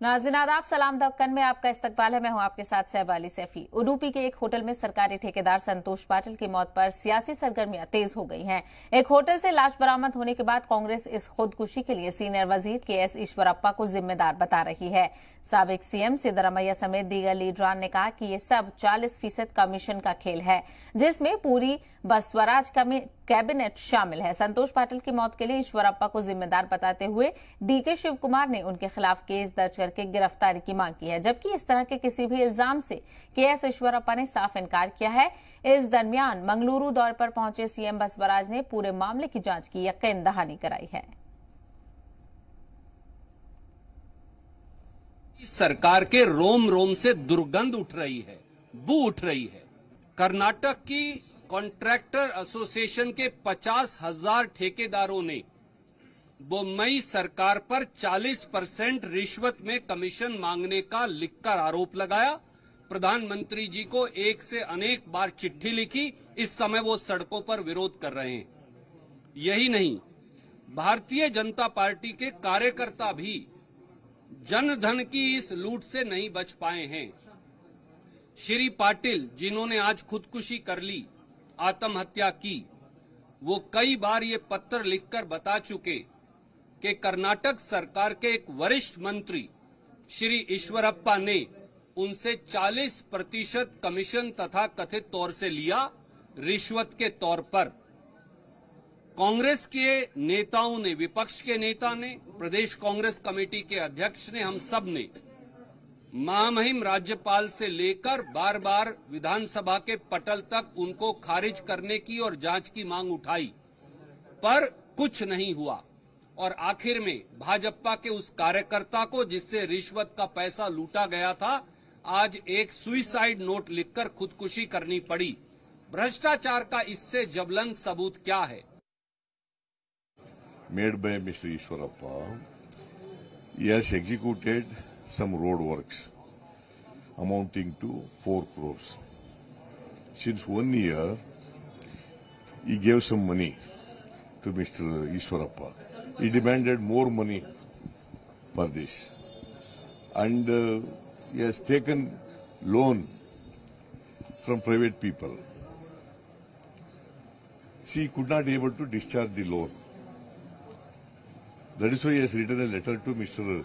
नाजिन आदाब, सलाम दक्कन में आपका इस्तकबाल है। मैं हूँ आपके साथ सहबाली सैफी। उडुपी के एक होटल में सरकारी ठेकेदार संतोष पाटिल की मौत पर सियासी सरगर्मियाँ तेज हो गई हैं। एक होटल से लाश बरामद होने के बाद कांग्रेस इस खुदकुशी के लिए सीनियर वज़ीर के एस ईश्वरप्पा को जिम्मेदार बता रही है। सबक सीएम सिद्धरमैया समेत दीगर लीडरान ने कहा कि ये सब 40 फ़ीसद कमीशन का खेल है, जिसमें पूरी बसवराज कैबिनेट शामिल है। संतोष पाटिल की मौत के लिए ईश्वरप्पा को जिम्मेदार बताते हुए डीके शिव कुमार ने उनके खिलाफ केस दर्ज करके गिरफ्तारी की मांग की है। जबकि इस तरह के किसी भी इल्ज़ाम से के एस ईश्वरप्पा ने साफ़ इनकार किया है। इस दरमियान मंगलुरु दौर पर पहुँचे सीएम बसवराज ने पूरे मामले की जाँच की, यकीन दहानी कराई है। सरकार के रोम रोम से दुर्गंध उठ रही है, बू उठ रही है। कर्नाटक की कॉन्ट्रैक्टर एसोसिएशन के पचास हज़ार ठेकेदारों ने बोम्बई सरकार पर 40 परसेंट रिश्वत में कमीशन मांगने का लिखकर आरोप लगाया। प्रधानमंत्री जी को एक से अनेक बार चिट्ठी लिखी। इस समय वो सड़कों पर विरोध कर रहे हैं। यही नहीं, भारतीय जनता पार्टी के कार्यकर्ता भी जन धन की इस लूट से नहीं बच पाए हैं। श्री पाटिल, जिन्होंने आज खुदकुशी कर ली आत्महत्या की। वो कई बार ये पत्र लिखकर बता चुके कि कर्नाटक सरकार के एक वरिष्ठ मंत्री श्री ईश्वरप्पा ने उनसे 40 प्रतिशत कमीशन तथा कथित तौर से लिया रिश्वत के तौर पर। कांग्रेस के नेताओं ने, विपक्ष के नेता ने, प्रदेश कांग्रेस कमेटी के अध्यक्ष ने, हम सबने महामहिम राज्यपाल से लेकर बार बार विधानसभा के पटल तक उनको खारिज करने की और जाँच की मांग उठाई पर कुछ नहीं हुआ और आखिर में भाजपा के उस कार्यकर्ता को जिससे रिश्वत का पैसा लूटा गया था आज एक सुइसाइड नोट लिखकर खुदकुशी करनी पड़ी भ्रष्टाचार का इससे जबलन सबूत क्या है made by Mr. Ishwarappa, he has some road works amounting to 4 crores. Since one year, he gave some money to Mr. Ishwarappa. He demanded more money for this. And uh, he has taken loan from private people. See, he could not able to discharge the loan. That is why he has written a letter to Mr.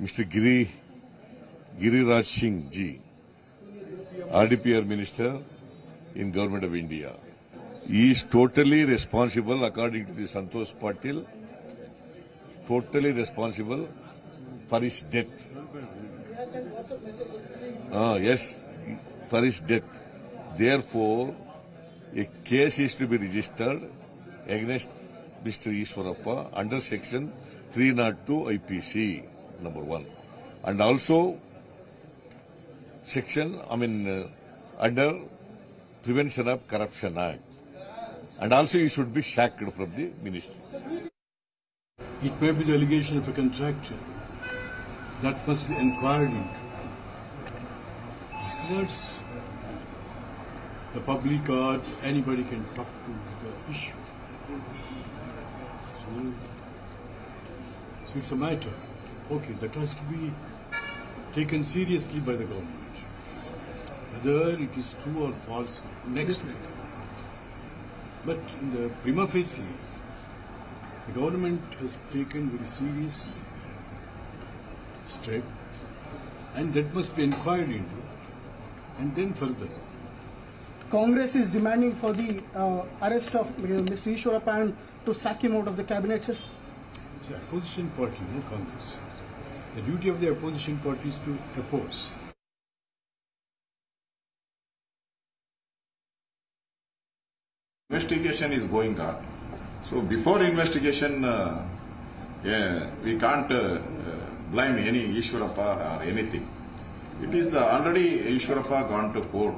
Mr. Giri Giriraj Singh ji, RDPR minister in government of India. He is totally responsible, according to the Santosh Patil, totally responsible for his death. Ah, yes, for his death. Therefore, a case is to be registered against Mr. Ishwarappa under section 302 IPC, number one. And also, section, I mean, uh, under Prevention of Corruption Act. And also, he should be sacked from the ministry. It may be the allegation of a contractor. That must be inquired into. Afterwards, the public or anybody can talk to the issue. So, so it's a matter. Okay, that has to be taken seriously by the government. Whether it is true or false, next. week. But in the prima facie, the government has taken very serious step and that must be inquired into and then further. Congress is demanding for the uh, arrest of uh, Mr. Ishwarappa and to sack him out of the cabinet, sir. It's an opposition party, no Congress. The duty of the opposition party is to oppose. Investigation is going on. So before investigation, uh, yeah, we can't uh, uh, blame any Ishwarappa or anything. It is the already Ishwarappa gone to court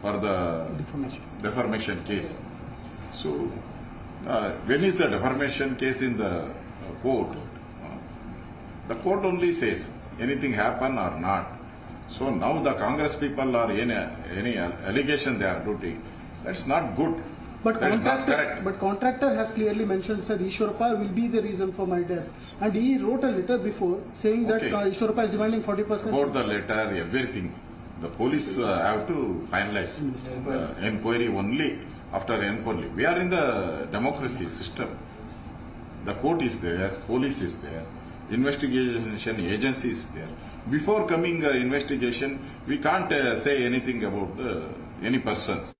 for the Defamation. defamation case. So uh, when is the defamation case in the uh, court? The court only says anything happen or not. So now the Congress people are any, any allegation they are doing. That's not good But That is contractor, but contractor has clearly mentioned, sir, Ishwarappa will be the reason for my death. And he wrote a letter before saying that Okay. uh, Ishwarappa is demanding 40%. About the letter, everything, the police uh, have to finalize uh, inquiry only after inquiry. We are in the democracy system. The court is there, police is there, investigation agency is there. Before coming uh, investigation, we can't uh, say anything about the, any persons.